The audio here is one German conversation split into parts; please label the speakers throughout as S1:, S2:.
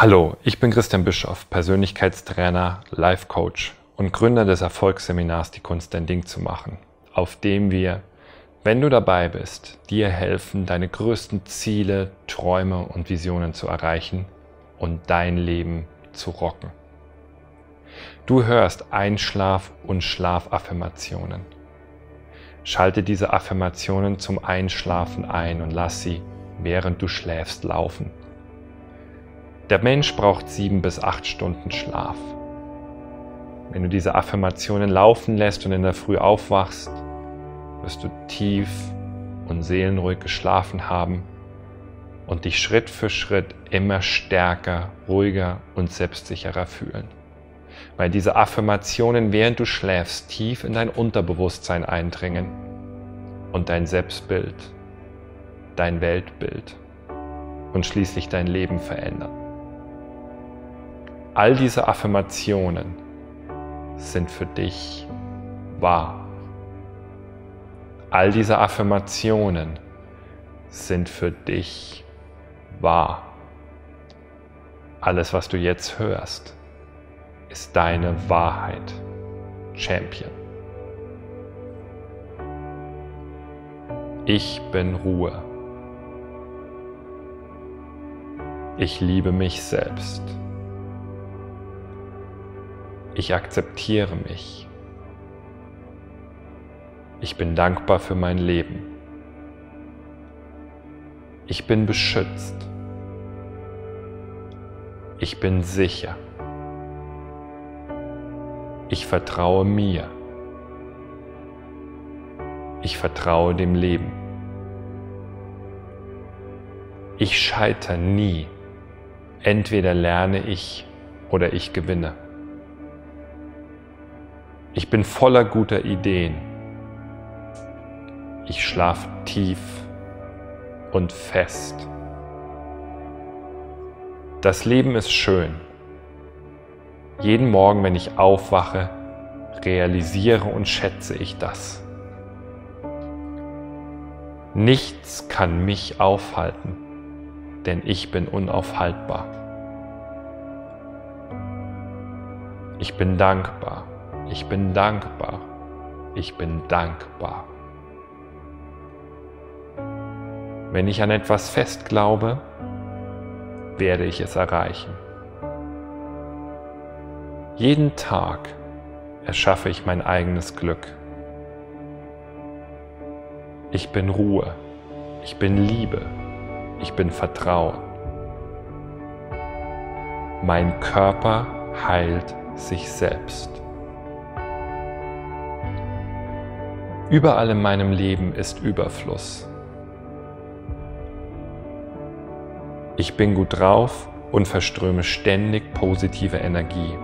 S1: Hallo, ich bin Christian Bischoff, Persönlichkeitstrainer, Life Coach und Gründer des Erfolgsseminars Die Kunst dein Ding zu machen, auf dem wir, wenn du dabei bist, dir helfen, deine größten Ziele, Träume und Visionen zu erreichen und dein Leben zu rocken. Du hörst Einschlaf- und Schlafaffirmationen. Schalte diese Affirmationen zum Einschlafen ein und lass sie, während du schläfst, laufen. Der Mensch braucht sieben bis acht Stunden Schlaf. Wenn du diese Affirmationen laufen lässt und in der Früh aufwachst, wirst du tief und seelenruhig geschlafen haben und dich Schritt für Schritt immer stärker, ruhiger und selbstsicherer fühlen. Weil diese Affirmationen, während du schläfst, tief in dein Unterbewusstsein eindringen und dein Selbstbild, dein Weltbild und schließlich dein Leben verändern. All diese Affirmationen sind für dich wahr. All diese Affirmationen sind für dich wahr. Alles, was du jetzt hörst, ist deine Wahrheit. Champion. Ich bin Ruhe. Ich liebe mich selbst. Ich akzeptiere mich. Ich bin dankbar für mein Leben. Ich bin beschützt. Ich bin sicher. Ich vertraue mir. Ich vertraue dem Leben. Ich scheitere nie. Entweder lerne ich oder ich gewinne. Ich bin voller guter Ideen. Ich schlafe tief und fest. Das Leben ist schön. Jeden Morgen, wenn ich aufwache, realisiere und schätze ich das. Nichts kann mich aufhalten, denn ich bin unaufhaltbar. Ich bin dankbar. Ich bin dankbar. Ich bin dankbar. Wenn ich an etwas fest glaube, werde ich es erreichen. Jeden Tag erschaffe ich mein eigenes Glück. Ich bin Ruhe, ich bin Liebe, ich bin Vertrauen. Mein Körper heilt sich selbst. Überall in meinem Leben ist Überfluss. Ich bin gut drauf und verströme ständig positive Energie.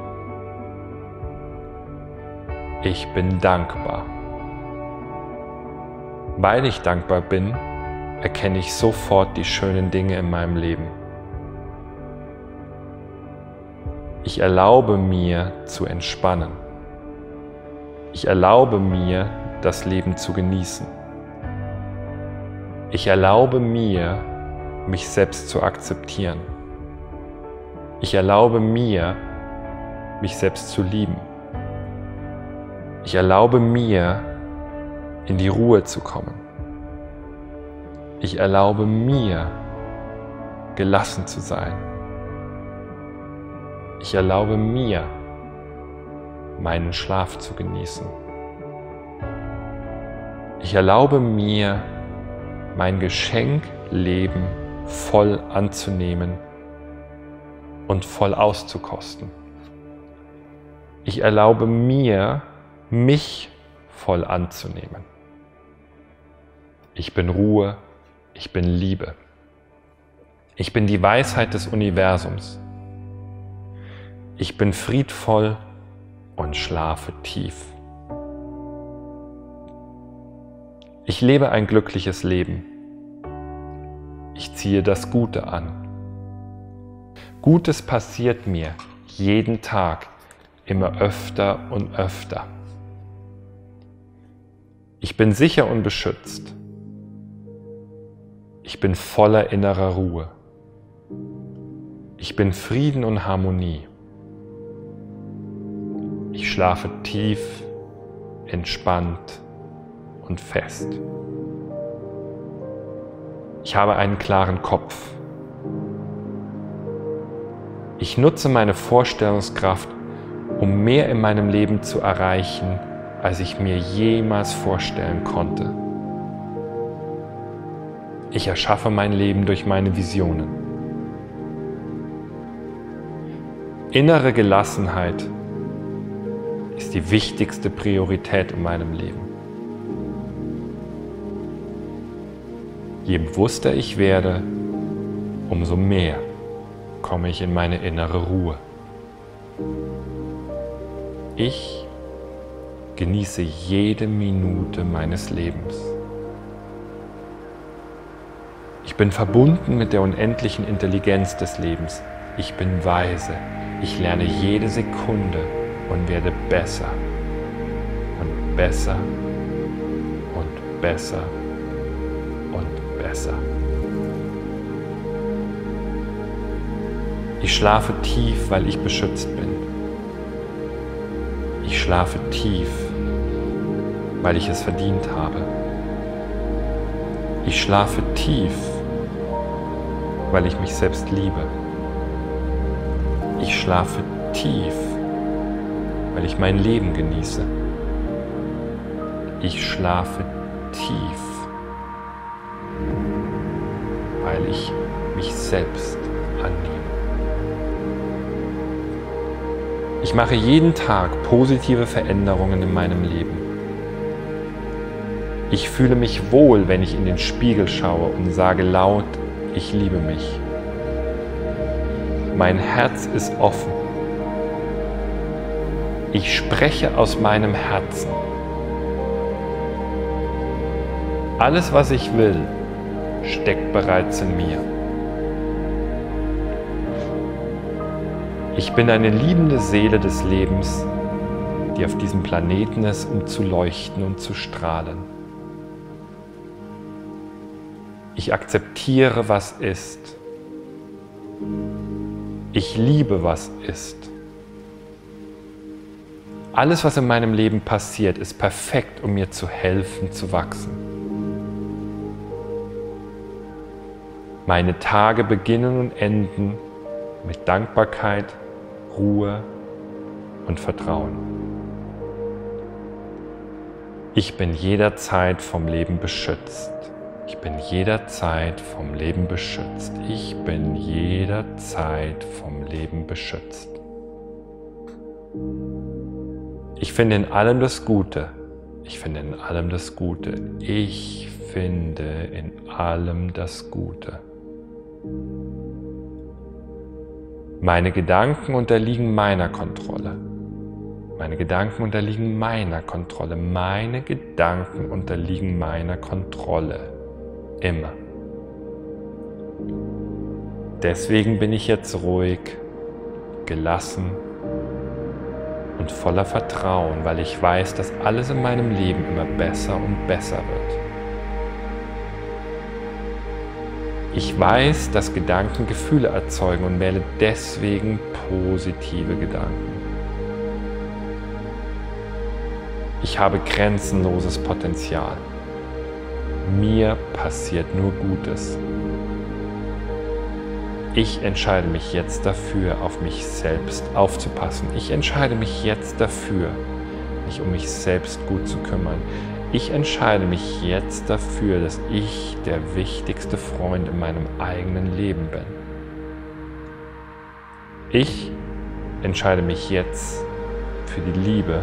S1: Ich bin dankbar. Weil ich dankbar bin, erkenne ich sofort die schönen Dinge in meinem Leben. Ich erlaube mir zu entspannen. Ich erlaube mir, das Leben zu genießen. Ich erlaube mir, mich selbst zu akzeptieren. Ich erlaube mir, mich selbst zu lieben. Ich erlaube mir, in die Ruhe zu kommen. Ich erlaube mir, gelassen zu sein. Ich erlaube mir, meinen Schlaf zu genießen. Ich erlaube mir, mein Geschenk Leben voll anzunehmen und voll auszukosten. Ich erlaube mir, mich voll anzunehmen. Ich bin Ruhe, ich bin Liebe. Ich bin die Weisheit des Universums. Ich bin friedvoll und schlafe tief. Ich lebe ein glückliches Leben. Ich ziehe das Gute an. Gutes passiert mir jeden Tag immer öfter und öfter. Ich bin sicher und beschützt. Ich bin voller innerer Ruhe. Ich bin Frieden und Harmonie. Ich schlafe tief, entspannt und fest. Ich habe einen klaren Kopf. Ich nutze meine Vorstellungskraft, um mehr in meinem Leben zu erreichen, als ich mir jemals vorstellen konnte. Ich erschaffe mein Leben durch meine Visionen. Innere Gelassenheit ist die wichtigste Priorität in meinem Leben. Je bewusster ich werde, umso mehr komme ich in meine innere Ruhe. Ich genieße jede Minute meines Lebens. Ich bin verbunden mit der unendlichen Intelligenz des Lebens. Ich bin weise. Ich lerne jede Sekunde und werde besser und besser und besser besser. Ich schlafe tief, weil ich beschützt bin. Ich schlafe tief, weil ich es verdient habe. Ich schlafe tief, weil ich mich selbst liebe. Ich schlafe tief, weil ich mein Leben genieße. Ich schlafe tief, weil ich mich selbst annehme. Ich mache jeden Tag positive Veränderungen in meinem Leben. Ich fühle mich wohl, wenn ich in den Spiegel schaue und sage laut, ich liebe mich. Mein Herz ist offen. Ich spreche aus meinem Herzen. Alles, was ich will, steckt bereits in mir. Ich bin eine liebende Seele des Lebens, die auf diesem Planeten ist, um zu leuchten und zu strahlen. Ich akzeptiere, was ist. Ich liebe, was ist. Alles, was in meinem Leben passiert, ist perfekt, um mir zu helfen, zu wachsen. Meine Tage beginnen und enden mit Dankbarkeit, Ruhe und Vertrauen. Ich bin jederzeit vom Leben beschützt. Ich bin jederzeit vom Leben beschützt. Ich bin jederzeit vom Leben beschützt. Ich finde in allem das Gute. Ich finde in allem das Gute. Ich finde in allem das Gute. Meine Gedanken unterliegen meiner Kontrolle. Meine Gedanken unterliegen meiner Kontrolle. Meine Gedanken unterliegen meiner Kontrolle. Immer. Deswegen bin ich jetzt ruhig, gelassen und voller Vertrauen, weil ich weiß, dass alles in meinem Leben immer besser und besser wird. Ich weiß, dass Gedanken Gefühle erzeugen und wähle deswegen positive Gedanken. Ich habe grenzenloses Potenzial. Mir passiert nur Gutes. Ich entscheide mich jetzt dafür, auf mich selbst aufzupassen. Ich entscheide mich jetzt dafür, mich um mich selbst gut zu kümmern. Ich entscheide mich jetzt dafür, dass ich der wichtigste Freund in meinem eigenen Leben bin. Ich entscheide mich jetzt für die Liebe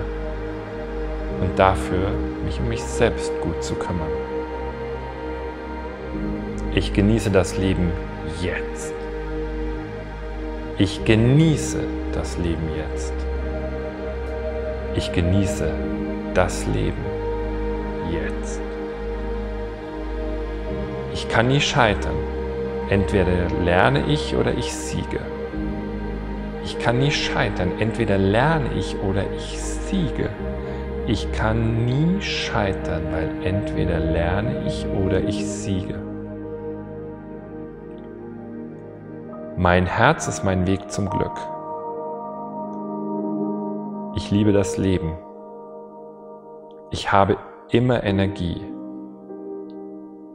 S1: und dafür, mich um mich selbst gut zu kümmern. Ich genieße das Leben jetzt. Ich genieße das Leben jetzt. Ich genieße das Leben jetzt. Ich kann nie scheitern. Entweder lerne ich oder ich siege. Ich kann nie scheitern. Entweder lerne ich oder ich siege. Ich kann nie scheitern, weil entweder lerne ich oder ich siege. Mein Herz ist mein Weg zum Glück. Ich liebe das Leben. Ich habe immer Energie.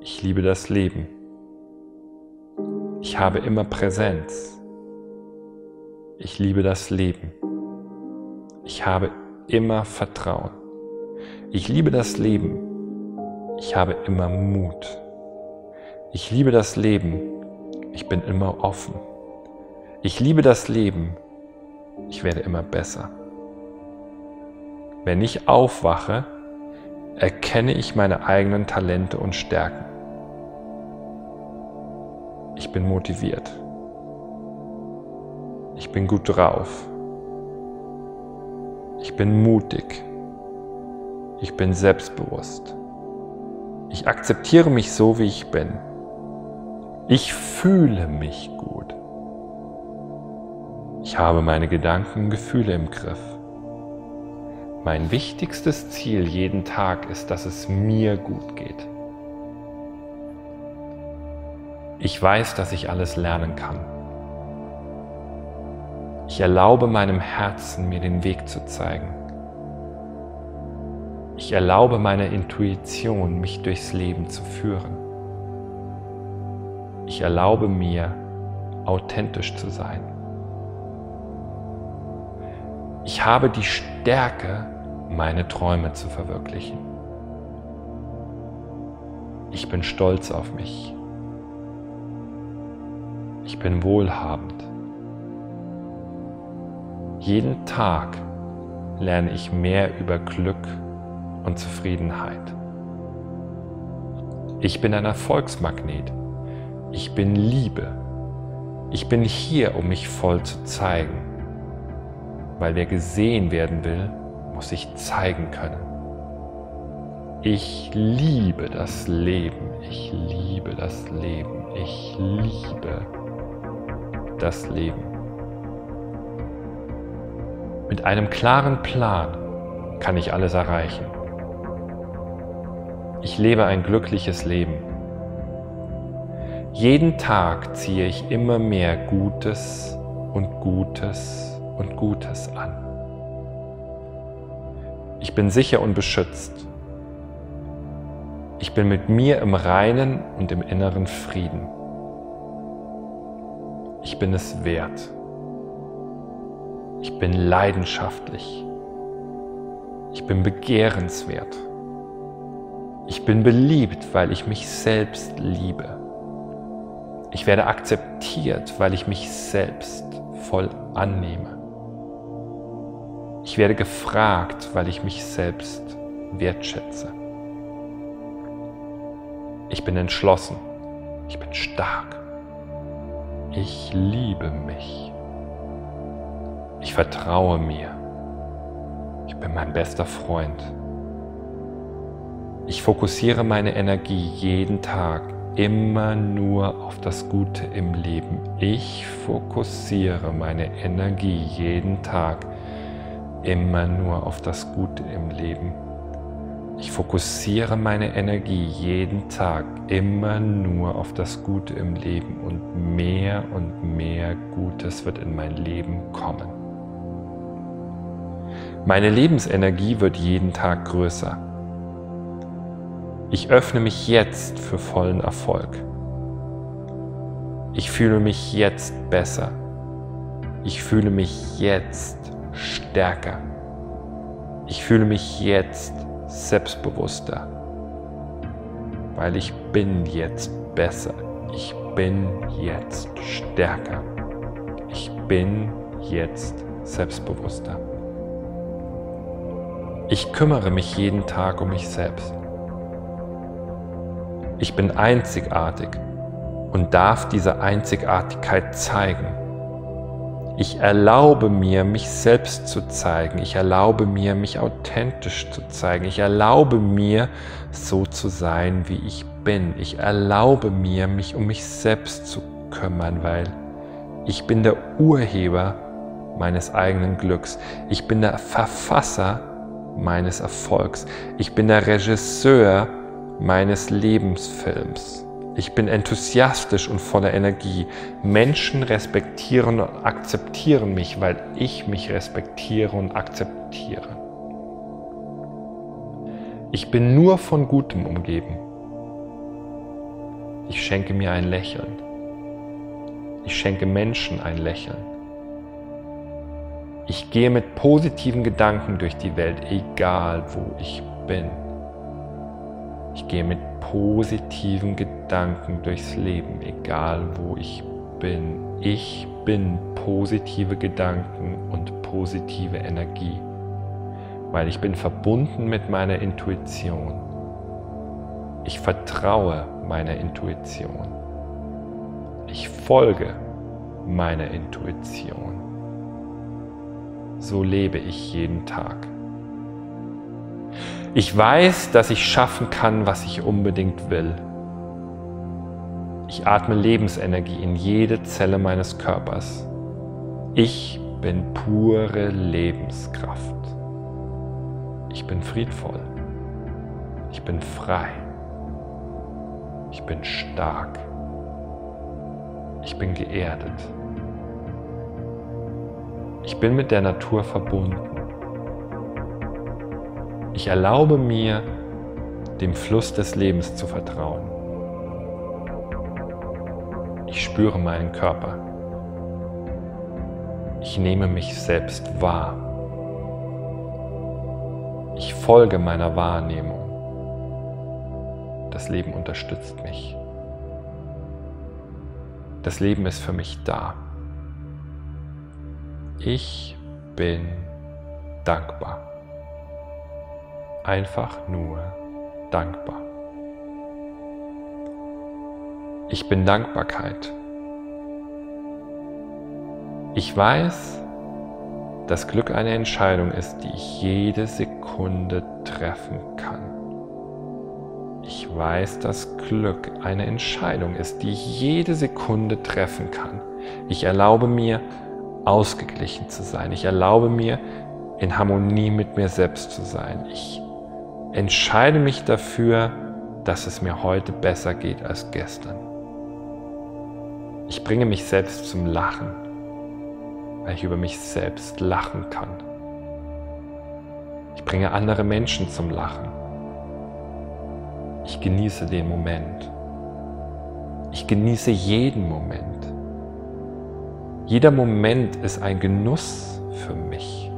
S1: Ich liebe das Leben. Ich habe immer Präsenz. Ich liebe das Leben. Ich habe immer Vertrauen. Ich liebe das Leben. Ich habe immer Mut. Ich liebe das Leben. Ich bin immer offen. Ich liebe das Leben. Ich werde immer besser. Wenn ich aufwache, erkenne ich meine eigenen Talente und Stärken. Ich bin motiviert. Ich bin gut drauf. Ich bin mutig. Ich bin selbstbewusst. Ich akzeptiere mich so, wie ich bin. Ich fühle mich gut. Ich habe meine Gedanken und Gefühle im Griff. Mein wichtigstes Ziel jeden Tag ist, dass es mir gut geht. Ich weiß, dass ich alles lernen kann. Ich erlaube meinem Herzen, mir den Weg zu zeigen. Ich erlaube meiner Intuition, mich durchs Leben zu führen. Ich erlaube mir, authentisch zu sein. Ich habe die Stärke, meine Träume zu verwirklichen. Ich bin stolz auf mich. Ich bin wohlhabend. Jeden Tag lerne ich mehr über Glück und Zufriedenheit. Ich bin ein Erfolgsmagnet. Ich bin Liebe. Ich bin hier, um mich voll zu zeigen. Weil wer gesehen werden will, muss sich zeigen können. Ich liebe das Leben. Ich liebe das Leben. Ich liebe das Leben. Mit einem klaren Plan kann ich alles erreichen. Ich lebe ein glückliches Leben. Jeden Tag ziehe ich immer mehr Gutes und Gutes und Gutes an. Ich bin sicher und beschützt. Ich bin mit mir im reinen und im inneren Frieden. Ich bin es wert. Ich bin leidenschaftlich. Ich bin begehrenswert. Ich bin beliebt, weil ich mich selbst liebe. Ich werde akzeptiert, weil ich mich selbst voll annehme. Ich werde gefragt, weil ich mich selbst wertschätze. Ich bin entschlossen. Ich bin stark. Ich liebe mich. Ich vertraue mir. Ich bin mein bester Freund. Ich fokussiere meine Energie jeden Tag immer nur auf das Gute im Leben. Ich fokussiere meine Energie jeden Tag immer nur auf das Gute im Leben. Ich fokussiere meine Energie jeden Tag immer nur auf das Gute im Leben und mehr und mehr Gutes wird in mein Leben kommen. Meine Lebensenergie wird jeden Tag größer. Ich öffne mich jetzt für vollen Erfolg. Ich fühle mich jetzt besser. Ich fühle mich jetzt stärker. Ich fühle mich jetzt selbstbewusster, weil ich bin jetzt besser, ich bin jetzt stärker, ich bin jetzt selbstbewusster. Ich kümmere mich jeden Tag um mich selbst. Ich bin einzigartig und darf diese Einzigartigkeit zeigen. Ich erlaube mir, mich selbst zu zeigen. Ich erlaube mir, mich authentisch zu zeigen. Ich erlaube mir, so zu sein, wie ich bin. Ich erlaube mir, mich um mich selbst zu kümmern, weil ich bin der Urheber meines eigenen Glücks. Ich bin der Verfasser meines Erfolgs. Ich bin der Regisseur meines Lebensfilms. Ich bin enthusiastisch und voller Energie. Menschen respektieren und akzeptieren mich, weil ich mich respektiere und akzeptiere. Ich bin nur von Gutem umgeben. Ich schenke mir ein Lächeln. Ich schenke Menschen ein Lächeln. Ich gehe mit positiven Gedanken durch die Welt, egal wo ich bin. Ich gehe mit positiven Gedanken durchs Leben, egal wo ich bin. Ich bin positive Gedanken und positive Energie, weil ich bin verbunden mit meiner Intuition. Ich vertraue meiner Intuition. Ich folge meiner Intuition. So lebe ich jeden Tag. Ich weiß, dass ich schaffen kann, was ich unbedingt will. Ich atme Lebensenergie in jede Zelle meines Körpers. Ich bin pure Lebenskraft. Ich bin friedvoll. Ich bin frei. Ich bin stark. Ich bin geerdet. Ich bin mit der Natur verbunden. Ich erlaube mir, dem Fluss des Lebens zu vertrauen. Ich spüre meinen Körper. Ich nehme mich selbst wahr. Ich folge meiner Wahrnehmung. Das Leben unterstützt mich. Das Leben ist für mich da. Ich bin dankbar einfach nur dankbar. Ich bin Dankbarkeit. Ich weiß, dass Glück eine Entscheidung ist, die ich jede Sekunde treffen kann. Ich weiß, dass Glück eine Entscheidung ist, die ich jede Sekunde treffen kann. Ich erlaube mir, ausgeglichen zu sein. Ich erlaube mir, in Harmonie mit mir selbst zu sein. Ich entscheide mich dafür, dass es mir heute besser geht als gestern. Ich bringe mich selbst zum Lachen, weil ich über mich selbst lachen kann. Ich bringe andere Menschen zum Lachen. Ich genieße den Moment. Ich genieße jeden Moment. Jeder Moment ist ein Genuss für mich.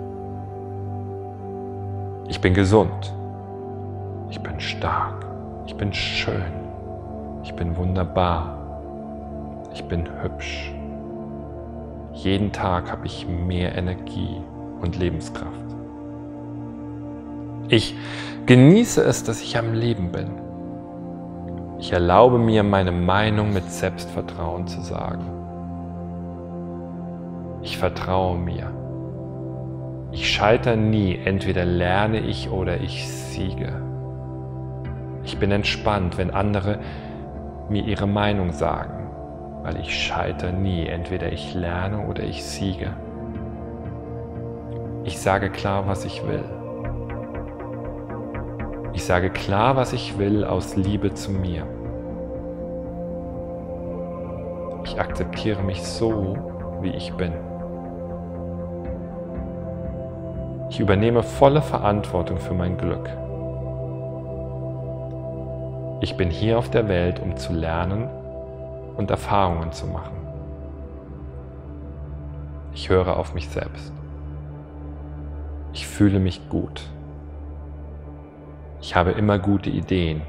S1: Ich bin gesund. Ich bin stark. Ich bin schön. Ich bin wunderbar. Ich bin hübsch. Jeden Tag habe ich mehr Energie und Lebenskraft. Ich genieße es, dass ich am Leben bin. Ich erlaube mir, meine Meinung mit Selbstvertrauen zu sagen. Ich vertraue mir. Ich scheitere nie, entweder lerne ich oder ich siege. Ich bin entspannt, wenn andere mir ihre Meinung sagen, weil ich scheitere nie. Entweder ich lerne oder ich siege. Ich sage klar, was ich will. Ich sage klar, was ich will aus Liebe zu mir. Ich akzeptiere mich so, wie ich bin. Ich übernehme volle Verantwortung für mein Glück. Ich bin hier auf der Welt, um zu lernen und Erfahrungen zu machen. Ich höre auf mich selbst. Ich fühle mich gut. Ich habe immer gute Ideen.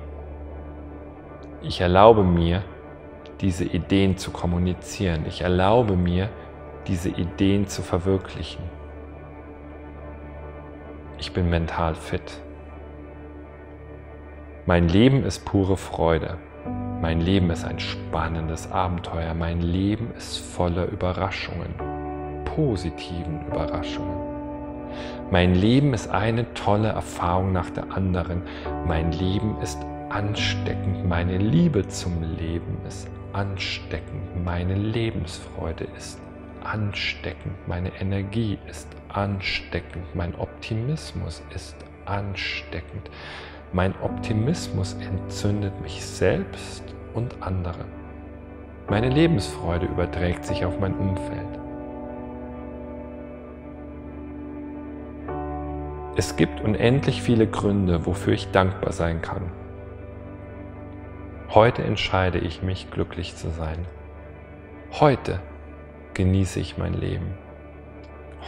S1: Ich erlaube mir, diese Ideen zu kommunizieren. Ich erlaube mir, diese Ideen zu verwirklichen. Ich bin mental fit. Mein Leben ist pure Freude. Mein Leben ist ein spannendes Abenteuer. Mein Leben ist voller Überraschungen, positiven Überraschungen. Mein Leben ist eine tolle Erfahrung nach der anderen. Mein Leben ist ansteckend. Meine Liebe zum Leben ist ansteckend. Meine Lebensfreude ist ansteckend. Meine Energie ist ansteckend. Mein Optimismus ist ansteckend. Mein Optimismus entzündet mich selbst und andere. Meine Lebensfreude überträgt sich auf mein Umfeld. Es gibt unendlich viele Gründe, wofür ich dankbar sein kann. Heute entscheide ich mich, glücklich zu sein. Heute genieße ich mein Leben.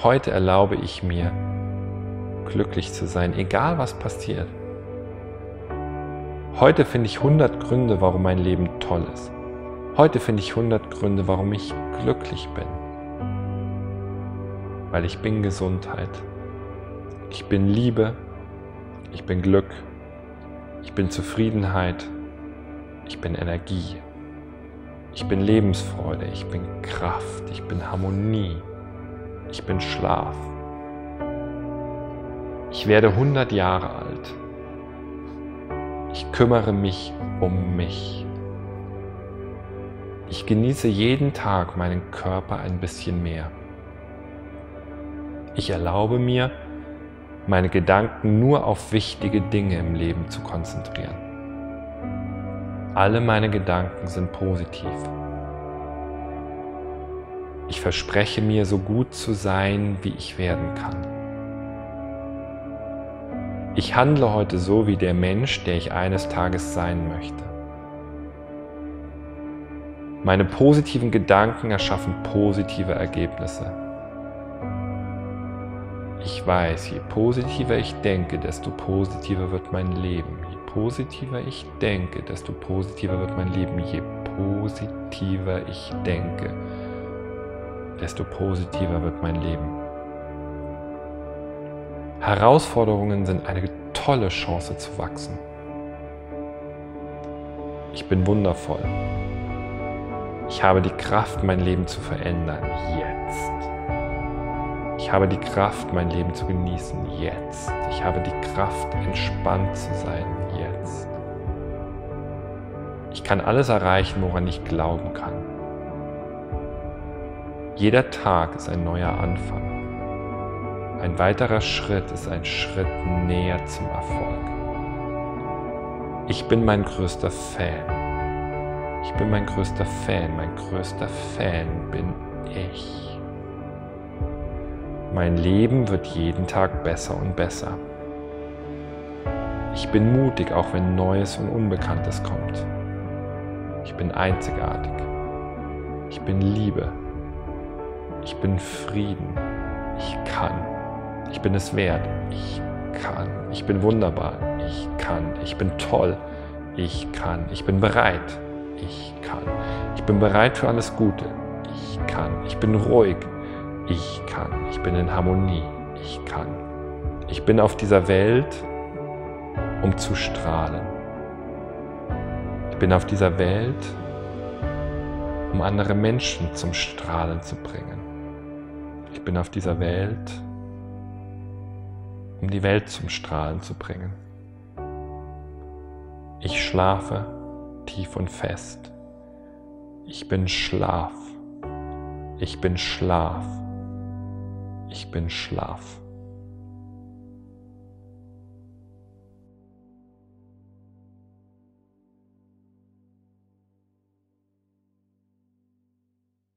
S1: Heute erlaube ich mir, glücklich zu sein, egal was passiert. Heute finde ich 100 Gründe, warum mein Leben toll ist. Heute finde ich 100 Gründe, warum ich glücklich bin. Weil ich bin Gesundheit. Ich bin Liebe, ich bin Glück, ich bin Zufriedenheit, ich bin Energie, ich bin Lebensfreude, ich bin Kraft, ich bin Harmonie, ich bin Schlaf. Ich werde 100 Jahre alt. Ich kümmere mich um mich. Ich genieße jeden Tag meinen Körper ein bisschen mehr. Ich erlaube mir, meine Gedanken nur auf wichtige Dinge im Leben zu konzentrieren. Alle meine Gedanken sind positiv. Ich verspreche mir, so gut zu sein, wie ich werden kann. Ich handle heute so wie der Mensch, der ich eines Tages sein möchte. Meine positiven Gedanken erschaffen positive Ergebnisse. Ich weiß, je positiver ich denke, desto positiver wird mein Leben. Je positiver ich denke, desto positiver wird mein Leben. Je positiver ich denke, desto positiver wird mein Leben. Herausforderungen sind eine tolle Chance zu wachsen. Ich bin wundervoll. Ich habe die Kraft, mein Leben zu verändern. Jetzt. Ich habe die Kraft, mein Leben zu genießen, jetzt. Ich habe die Kraft, entspannt zu sein, jetzt. Ich kann alles erreichen, woran ich glauben kann. Jeder Tag ist ein neuer Anfang. Ein weiterer Schritt ist ein Schritt näher zum Erfolg. Ich bin mein größter Fan. Ich bin mein größter Fan. Mein größter Fan bin ich. Mein Leben wird jeden Tag besser und besser. Ich bin mutig, auch wenn Neues und Unbekanntes kommt. Ich bin einzigartig. Ich bin Liebe. Ich bin Frieden. Ich kann. Ich bin es wert. Ich kann. Ich bin wunderbar. Ich kann. Ich bin toll. Ich kann. Ich bin bereit. Ich kann. Ich bin bereit für alles Gute. Ich kann. Ich bin ruhig. Ich kann. Ich bin in Harmonie. Ich kann. Ich bin auf dieser Welt, um zu strahlen. Ich bin auf dieser Welt, um andere Menschen zum Strahlen zu bringen. Ich bin auf dieser Welt, um die Welt zum Strahlen zu bringen. Ich schlafe tief und fest. Ich bin Schlaf. Ich bin Schlaf. Ich bin Schlaf.